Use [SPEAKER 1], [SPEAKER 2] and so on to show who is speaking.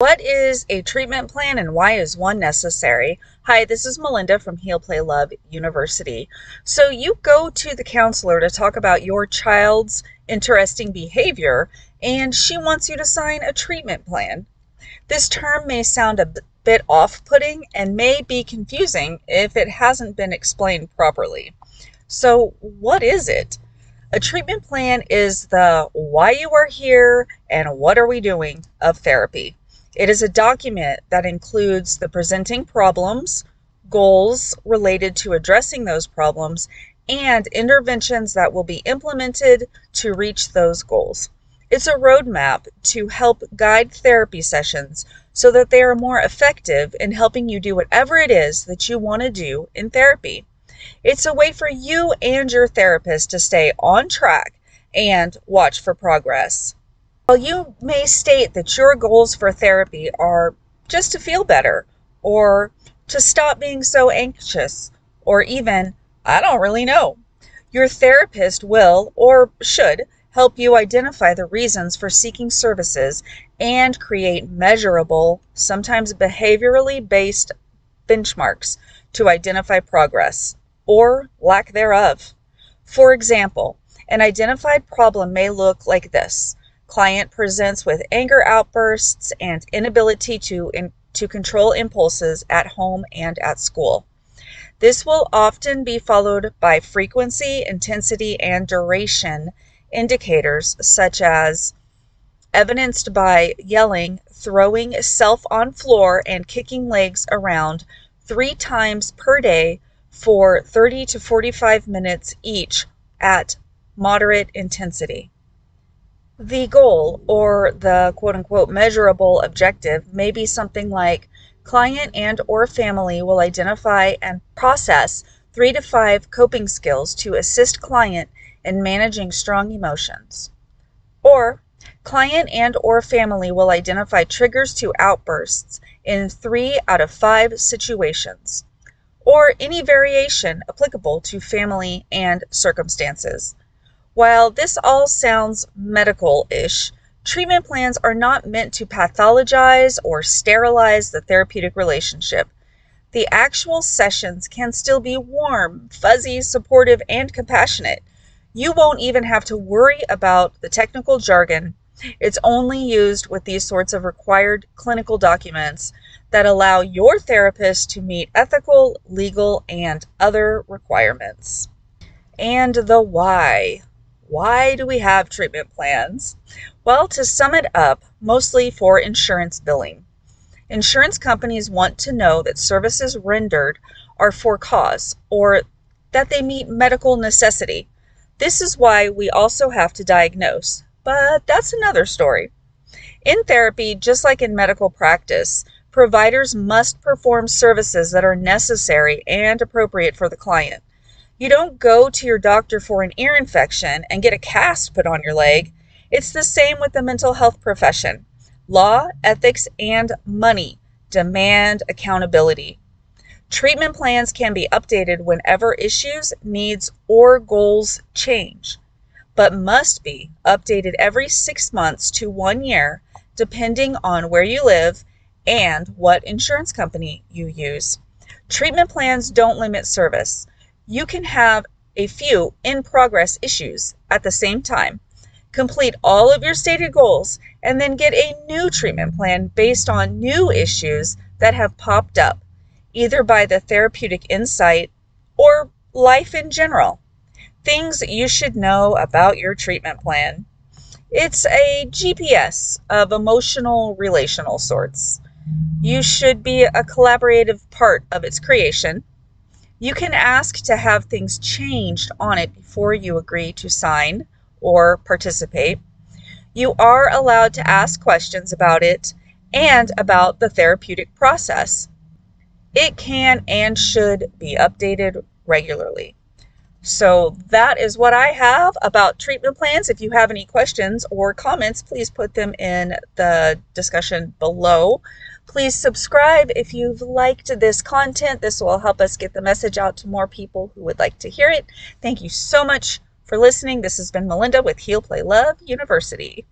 [SPEAKER 1] What is a treatment plan and why is one necessary? Hi, this is Melinda from Heal Play Love University. So, you go to the counselor to talk about your child's interesting behavior, and she wants you to sign a treatment plan. This term may sound a bit off putting and may be confusing if it hasn't been explained properly. So, what is it? A treatment plan is the why you are here and what are we doing of therapy. It is a document that includes the presenting problems, goals related to addressing those problems, and interventions that will be implemented to reach those goals. It's a roadmap to help guide therapy sessions so that they are more effective in helping you do whatever it is that you want to do in therapy. It's a way for you and your therapist to stay on track and watch for progress. While you may state that your goals for therapy are just to feel better, or to stop being so anxious, or even, I don't really know, your therapist will or should help you identify the reasons for seeking services and create measurable, sometimes behaviorally based benchmarks to identify progress or lack thereof. For example, an identified problem may look like this Client presents with anger outbursts and inability to, in, to control impulses at home and at school. This will often be followed by frequency, intensity, and duration indicators such as evidenced by yelling, throwing self on floor, and kicking legs around three times per day for 30 to 45 minutes each at moderate intensity. The goal or the quote unquote measurable objective may be something like client and or family will identify and process 3 to 5 coping skills to assist client in managing strong emotions. Or client and or family will identify triggers to outbursts in 3 out of 5 situations or any variation applicable to family and circumstances. While this all sounds medical ish, treatment plans are not meant to pathologize or sterilize the therapeutic relationship. The actual sessions can still be warm, fuzzy, supportive, and compassionate. You won't even have to worry about the technical jargon. It's only used with these sorts of required clinical documents that allow your therapist to meet ethical, legal, and other requirements. And the why. Why do we have treatment plans? Well, to sum it up, mostly for insurance billing. Insurance companies want to know that services rendered are for cause or that they meet medical necessity. This is why we also have to diagnose, but that's another story. In therapy, just like in medical practice, providers must perform services that are necessary and appropriate for the client. You don't go to your doctor for an ear infection and get a cast put on your leg. It's the same with the mental health profession. Law, ethics, and money demand accountability. Treatment plans can be updated whenever issues, needs, or goals change, but must be updated every six months to one year, depending on where you live and what insurance company you use. Treatment plans don't limit service you can have a few in progress issues at the same time, complete all of your stated goals, and then get a new treatment plan based on new issues that have popped up, either by the therapeutic insight or life in general. Things you should know about your treatment plan. It's a GPS of emotional relational sorts. You should be a collaborative part of its creation you can ask to have things changed on it before you agree to sign or participate. You are allowed to ask questions about it and about the therapeutic process. It can and should be updated regularly. So, that is what I have about treatment plans. If you have any questions or comments, please put them in the discussion below. Please subscribe if you've liked this content. This will help us get the message out to more people who would like to hear it. Thank you so much for listening. This has been Melinda with Heal Play Love University.